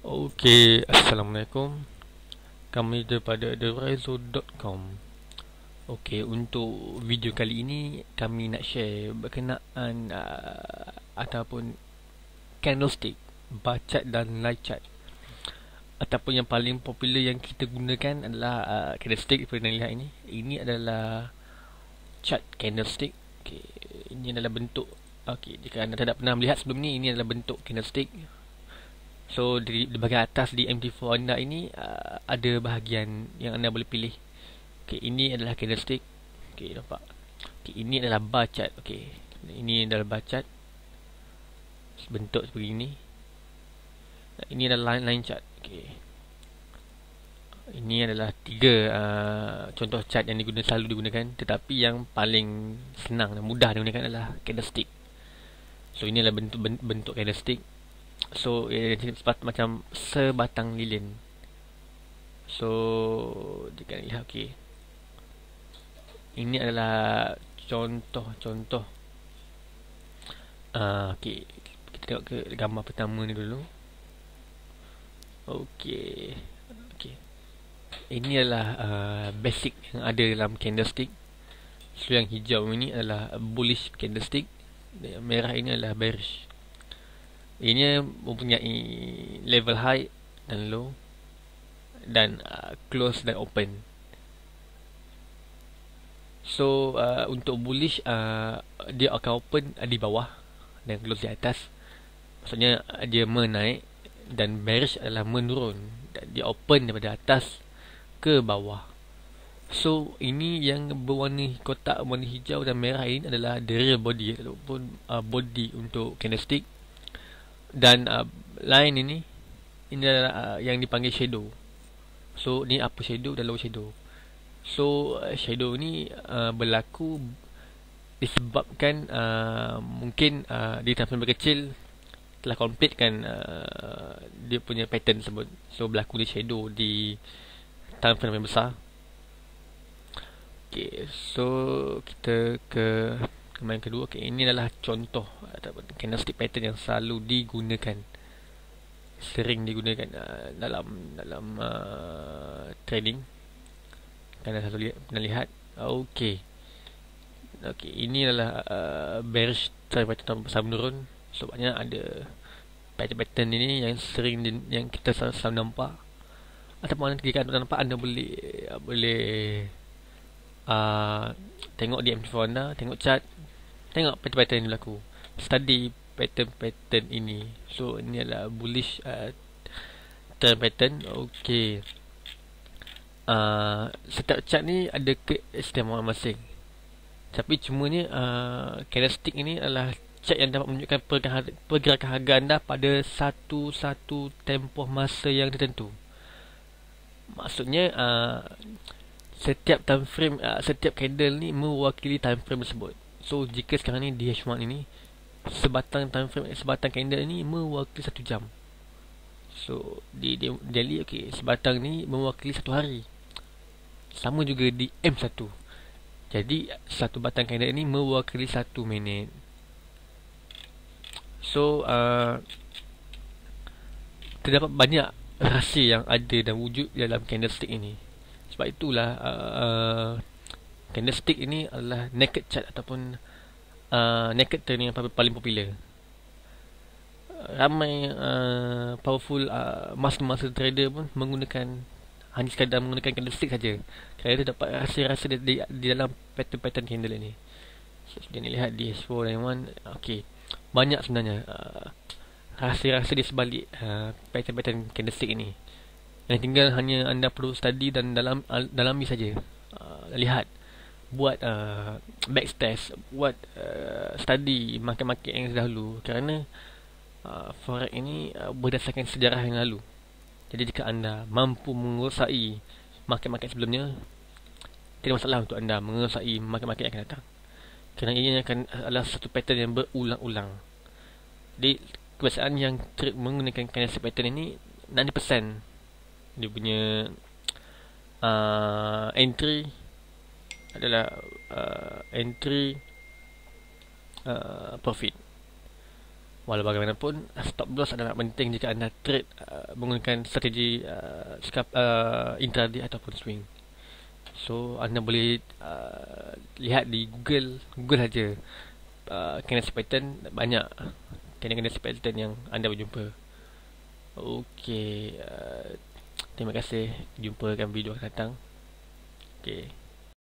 Okey, Assalamualaikum. Kami daripada TheRezo.com Okey, untuk video kali ini Kami nak share berkenaan uh, Ataupun Candlestick Bacat dan Light Ataupun yang paling popular yang kita gunakan adalah uh, Candlestick seperti yang lihat ini. Ini adalah Chart Candlestick. Okey, Ini adalah bentuk Okey, jika anda tidak pernah melihat sebelum ni Ini adalah bentuk Candlestick So di, di bahagian atas di MT4 anda ini uh, ada bahagian yang anda boleh pilih. Okey, ini adalah candlestick. Okey, nampak. Okey, ini adalah bar chart. Okey. Ini adalah bar chart. Bentuk seperti ini. Ini adalah line line chart. Okey. Ini adalah tiga uh, contoh chart yang digunakan selalu digunakan tetapi yang paling senang dan mudah digunakan adalah candlestick. So ini adalah bentuk bentuk candlestick. So eh, sepat macam sebatang lilin. So jika lihat okey. Ini adalah contoh-contoh. Ah uh, okey. Kita tengok ke gambar pertama ni dulu. Okey. Okey. Ini adalah uh, basic yang ada dalam candlestick. So yang hijau ini adalah bullish candlestick. Yang merah ini adalah bearish. Ini mempunyai level high dan low dan uh, close dan open. So uh, untuk bullish uh, dia akan open uh, di bawah dan close di atas. Maksudnya uh, dia menaik dan bearish adalah menurun dan dia open daripada atas ke bawah. So ini yang berwarna kotak warna hijau dan merah ini adalah the real body ataupun uh, body untuk candlestick dan uh, line ini ini adalah uh, yang dipanggil shadow. So ni upper shadow dan lower shadow. So uh, shadow ni uh, berlaku disebabkan uh, mungkin uh, di time frame kecil telah complete kan uh, dia punya pattern tersebut. So berlaku di shadow di frame yang besar. Okay, so kita ke Gambar yang kedua okay, Ini adalah contoh Candlestick pattern yang selalu digunakan. Sering digunakan uh, Dalam Dalam uh, Trading. Anda selalu lihat, pernah lihat. Okay. Okay Ini adalah uh, Bearish Trend pattern besar menurun. Sebabnya ada Pattern-pattern ini Yang sering di, Yang kita selalu, selalu nampak. Ataupun jika anda nampak Anda boleh Boleh uh, Tengok di MT4 anda Tengok chart Tengok pattern-pattern yang berlaku. Study pattern-pattern ini. So ini adalah bullish uh, pattern. Okay. Uh, Setiap chart ni ada keistimewaan masing Tapi cuma ni uh, Candlestick ini adalah Chart yang dapat menunjukkan pergerakan harga anda Pada satu-satu tempoh masa yang tertentu. Maksudnya uh, Setiap time frame uh, Setiap candle ni mewakili time frame tersebut So jika sekarang ni DH1 ini Sebatang time frame Sebatang candle ni Mewakili satu jam. So di, daily okay, Sebatang ni Mewakili satu hari. Sama juga di M1 Jadi Satu batang candle ni Mewakili satu minit. So uh, Terdapat banyak Rahsia yang ada Dan wujud dalam candlestick ini. Sebab itulah uh, candlestick ini adalah naked chart ataupun uh, naked turn yang paling popular. Ramai uh, powerful uh, master-master trader pun menggunakan hanya sekadar menggunakan candlestick saja. Kerana dia dapat rasa-rasa di, di, di dalam pattern-pattern candle ini. So, ni lihat di S4 dan 1 ok banyak sebenarnya uh, rasa-rasa di sebalik uh, pattern-pattern candlestick ini. Yang tinggal hanya anda perlu study dan dalam dalami saja. Uh, lihat buat uh, back test buat uh, study market-market yang dahulu kerana uh, forex ini uh, berdasarkan sejarah yang lalu. Jadi jika anda mampu menguasai market-market sebelumnya tidak masalah untuk anda menguasai market-market yang akan datang. Kerana ini akan adalah satu pattern yang berulang-ulang. Jadi kebiasaan yang trade menggunakan candlestick pattern ini 90% dia punya uh, entry adalah uh, entry uh, profit Walau bagaimanapun stop loss adalah penting jika anda trade uh, menggunakan strategi uh, skap, uh, intraday ataupun swing. So anda boleh uh, lihat di Google Google saja uh, candlestick pattern banyak candlestick pattern yang anda berjumpa. Okey, uh, terima kasih jumpa dalam video akan datang. Okey.